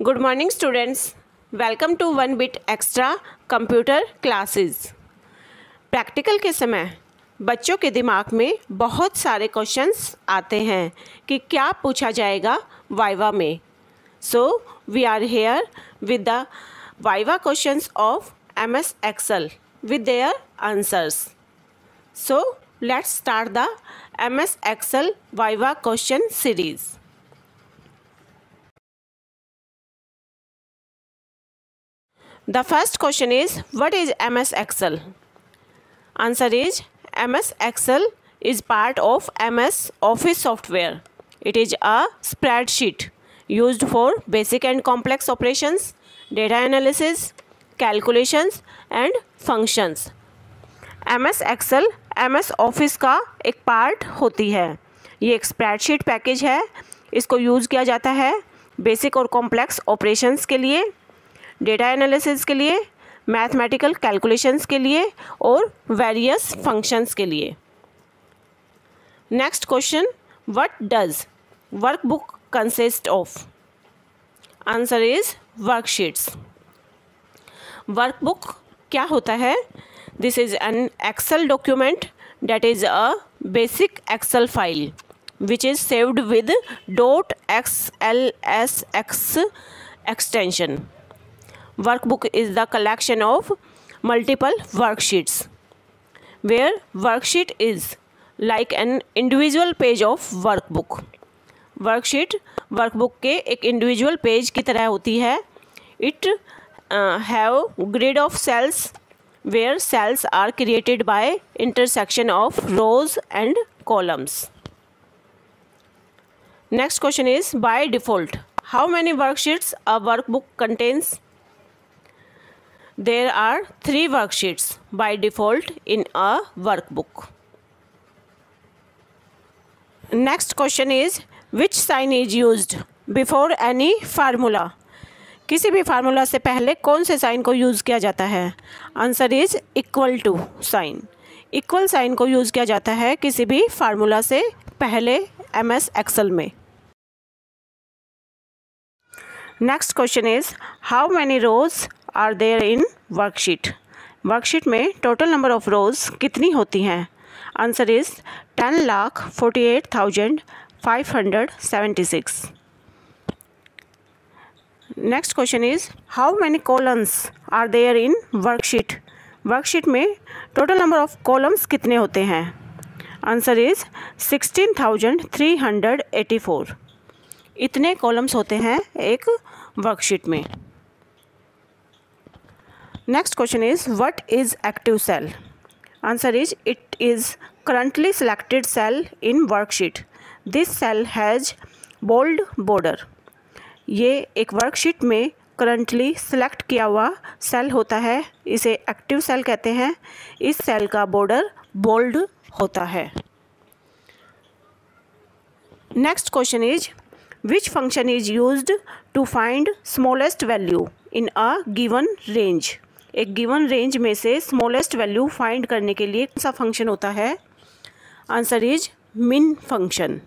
Good morning students welcome to one bit extra computer classes practical के समय, बच्चों के दिमाग में बहुत सारे क्वेश्चंस आते हैं कि क्या पूछा जाएगा वाइवा में। So we are here with the viva questions of M S Excel with their answers so let's start the M S Excel viva question series The first question is what is MS Excel? Answer is MS Excel is part of MS Office software. It is a spreadsheet used for basic and complex operations, data analysis, calculations and functions. MS Excel MS Office का एक part होती है ये एक spreadsheet package है इसको use किया जाता है बेसिक और कॉम्प्लेक्स ऑपरेशंस के लिए डेटा एनालिसिस के लिए, मैथमेटिकल कैलकुलेशंस के लिए और वेरियस फ़ंक्शंस के लिए। Next question what does workbook consist of answer is worksheets workbook क्या होता है? This is an Excel document that is a basic Excel file which is saved with dot X L S X extension workbook is the collection of multiple worksheets, where worksheet is like an individual page of workbook. Worksheet workbook के एक individual page की तरह होती है। It have grid of cells where cells are created by intersection of rows and columns next question is by default how many worksheets a workbook contains There are three worksheets by default in a workbook. Next question is, which sign is used before any formula? किसी भी formula से पहले कौन से sign को use किया जाता है answer is equal to sign equal sign को यूज़ किया जाता है किसी भी फार्मूला से पहले एम एस एक्सल में next question is how many rows are there in worksheet. Worksheet में टोटल नंबर ऑफ़ रोज़ कितनी होती हैं? Answer is ten lakh forty eight thousand five hundred seventy six. Next question is how many columns are there in worksheet? Worksheet में total number of columns कितने होते हैं? Answer is sixteen thousand three hundred eighty four. इतने columns होते हैं एक worksheet में। Next question is, what is active cell? Answer is, it is currently selected cell in worksheet. This cell has bold border. ये एक worksheet में currently select किया हुआ सेल होता है इसे एक्टिव सेल कहते हैं इस सेल का बॉर्डर बोल्ड होता है next question is which function is used to find smallest value in a given range एक गिवन रेंज में से स्मॉलेस्ट वैल्यू फाइंड करने के लिए कौन सा फ़ंक्शन होता है? Answer is min function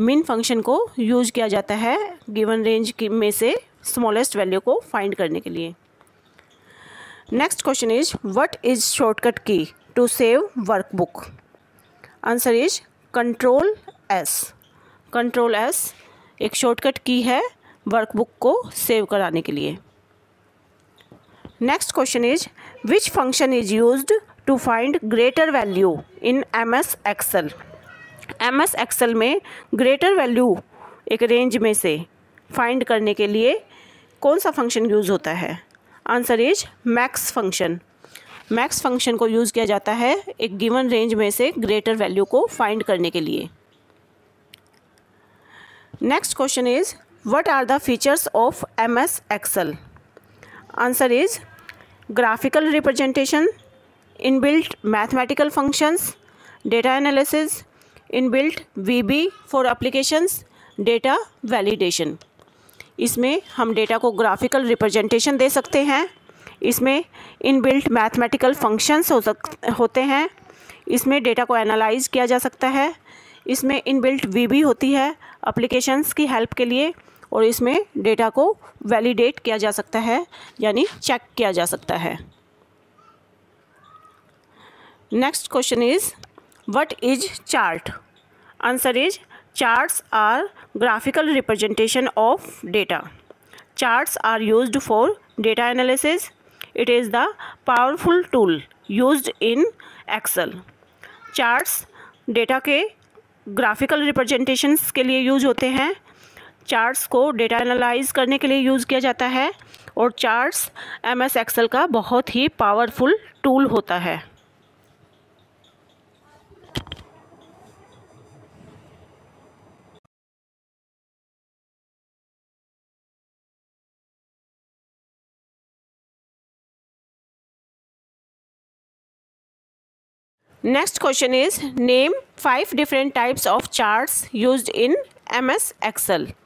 min function को यूज़ किया जाता है गिवन रेंज में से स्मॉलेस्ट वैल्यू को फाइंड करने के लिए. Next question is what is shortcut key to save workbook answer is control S control S एक शॉर्टकट की है वर्कबुक को सेव कराने के लिए. Next question is which function is use to find greater value in M S Excel M S Excel में greater value एक range में से फाइंड करने के लिए कौन सा फ़ंक्शन यूज़ होता है? Answer is max function max function को यूज़ किया जाता है एक गिवन रेंज में से ग्रेटर वैल्यू को फाइंड करने के लिए. Next question is what are the features of M S Excel answer is graphical representation, inbuilt mathematical functions, data analysis in built V B for applications data validation. इसमें हम data को graphical representation दे सकते हैं। इसमें inbuilt mathematical functions हो सक, होते हैं। इसमें डेटा को एनालाइज किया जा सकता है। इसमें इन बिल्ट वी बी होती है अप्लीकेशंस की हेल्प के लिए। और इसमें डेटा को वैलिडेट किया जा सकता है, यानी चेक किया जा सकता है। Next question is what is chart answer is charts are graphical representation of data charts are used for data analysis it is the powerful tool used in Excel charts data के graphical representations के लिए use होते हैं। Charts को data analyse करने के लिए use किया जाता है और चार्ट्स एमएस एक्सेल का बहुत ही पावरफुल टूल होता है next question is name five different types of chart use in MS Excel. Excel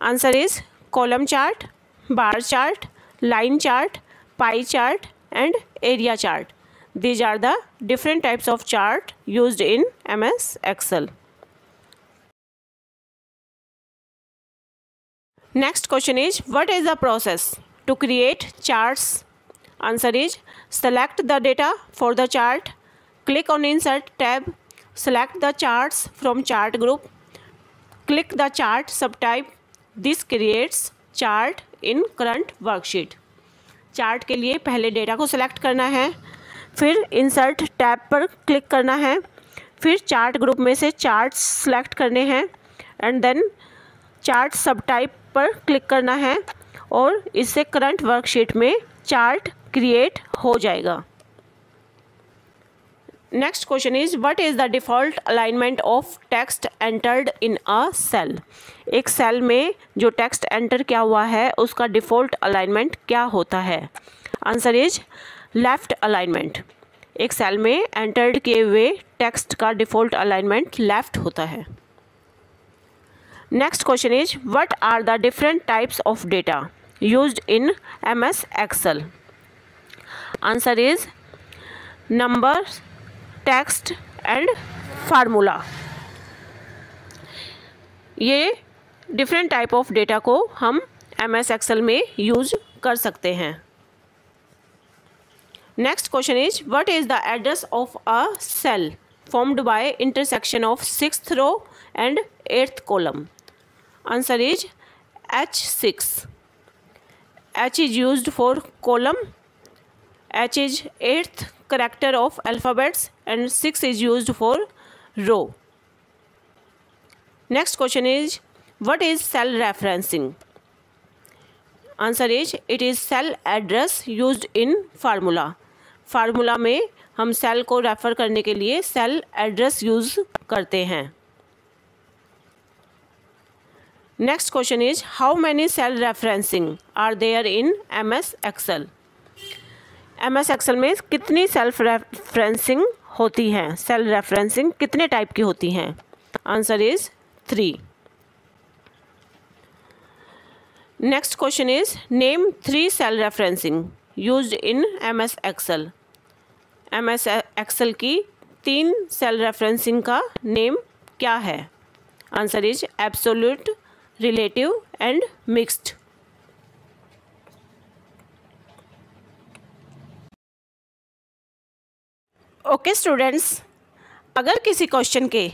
Answer is column chart, bar chart, line chart, pie chart and area chart. These are the different types of chart used in MS Excel. Next question is what is the process to create charts? Answer is select the data for the chart Click on Insert tab. Select the charts from chart group. Click the chart subtype. This creates chart in current worksheet chart के लिए पहले data को select करना है, फिर insert tab पर click करना है, फिर चार्ट ग्रुप में से चार्ट सेलेक्ट करने हैं and then chart subtype पर क्लिक करना है, और इससे करंट वर्कशीट में चार्ट क्रिएट हो जाएगा। Next question is what is the default alignment of text entered in a cell एक सेल में जो टेक्स्ट एंटर किया हुआ है, उसका डिफ़ॉल्ट अलाइनमेंट क्या होता है? आंसर इज़ लेफ़्ट अलाइनमेंट एक सेल में एंटर्ड किए हुए टेक्स्ट का डिफ़ॉल्ट अलाइनमेंट लेफ़्ट होता है। Next question is what are the different types of data used in M S Excel answer is number text and formula. ये different type of data को हम M S axle में use कर सकते हैं। Next question is what is the address of a cell formed by intersection of six row and eighth column answer is H six H is use for column H is eighth character of alphabets and 6 is used for row. Next question is what is cell referencing? Answer is it is cell address used in formula. Formula में हम cell को refer करने के लिए cell address use करते हैं next question is how many cell referencing are there in M S Excel M S Excel में कितनी सेल्फ रेफरेंसिंग होती हैं? सेल रेफरेंसिंग कितने टाइप की होती हैं? Answer is three next question is name three cell referencing use in M S Excel M S Excel की तीन सेल रेफरेंसिंग का नेम क्या है? Answer is absolute relative and mixed okay students अगर किसी क्वेश्चन के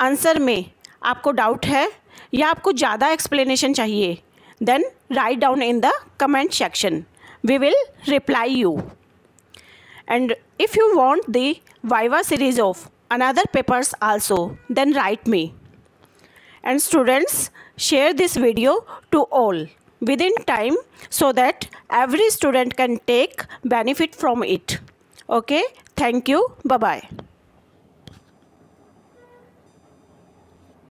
आंसर में आपको डाउट है या आपको ज़्यादा एक्सप्लेनेशन चाहिए then write down in the comment section we will reply you and if you want the viva series of another papers also then write me and students share this video to all with in time so that every student can take benefit from it okay Thank you. Bye-bye.